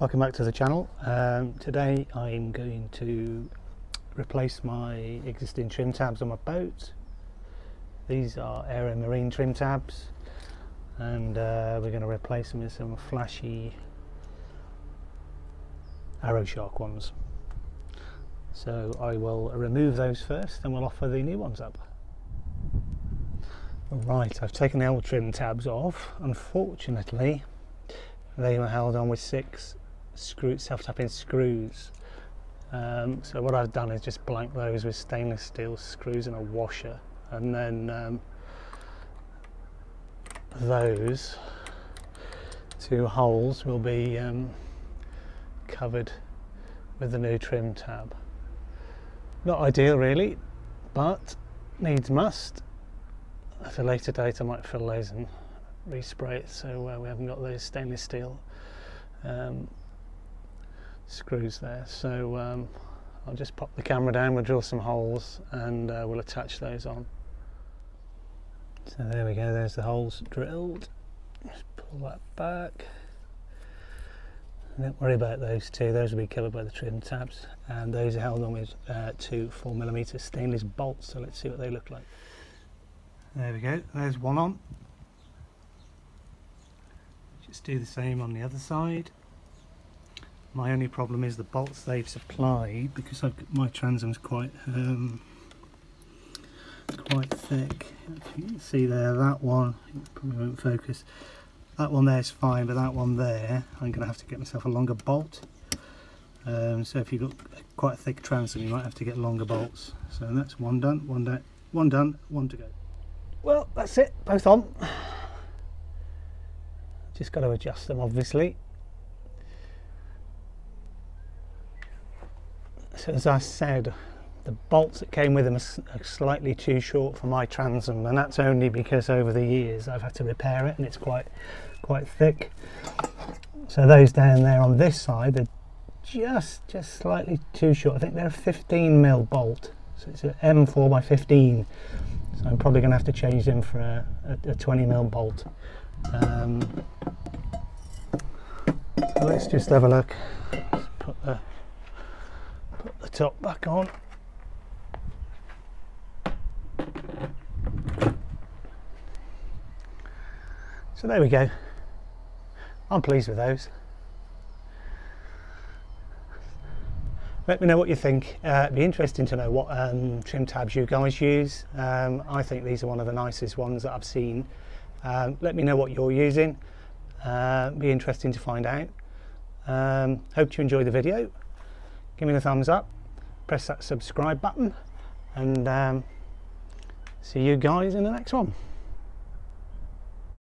Welcome back to the channel. Um, today I'm going to replace my existing trim tabs on my boat. These are Aero Marine trim tabs and uh, we're going to replace them with some flashy Arrowshark ones. So I will remove those first and we'll offer the new ones up. Right, I've taken the old trim tabs off. Unfortunately, they were held on with six screw, self-tapping screws. Um, so what I've done is just blank those with stainless steel screws and a washer and then um, those two holes will be um, covered with the new trim tab. Not ideal really, but needs must. At a later date I might fill those and respray it so uh, we haven't got those stainless steel um, screws there. So um, I'll just pop the camera down, we'll drill some holes and uh, we'll attach those on. So there we go, there's the holes drilled. Just pull that back. Don't worry about those two, those will be covered by the trim tabs and those are held on with uh, two 4mm stainless bolts so let's see what they look like. There we go, there's one on. Just do the same on the other side. My only problem is the bolts they've supplied because I've, my transom's quite um, quite thick. If you can see there, that one probably won't focus. That one there is fine, but that one there, I'm going to have to get myself a longer bolt. Um, so if you've got quite a thick transom, you might have to get longer bolts. So that's one done, one done, one done, one to go. Well, that's it, both on. Just got to adjust them, obviously. As I said, the bolts that came with them are slightly too short for my transom and that's only because over the years I've had to repair it and it's quite quite thick. So those down there on this side are just just slightly too short. I think they're a 15 mil bolt. So it's an M4 by 15. So I'm probably going to have to change them for a, a, a 20 mil bolt. Um, so let's just have a look. Let's put the put the top back on. So there we go. I'm pleased with those. Let me know what you think. Uh, it'd be interesting to know what um, trim tabs you guys use. Um, I think these are one of the nicest ones that I've seen. Um, let me know what you're using. Uh, be interesting to find out. Um, hope you enjoyed the video. Give me a thumbs up. Press that subscribe button. And um, see you guys in the next one.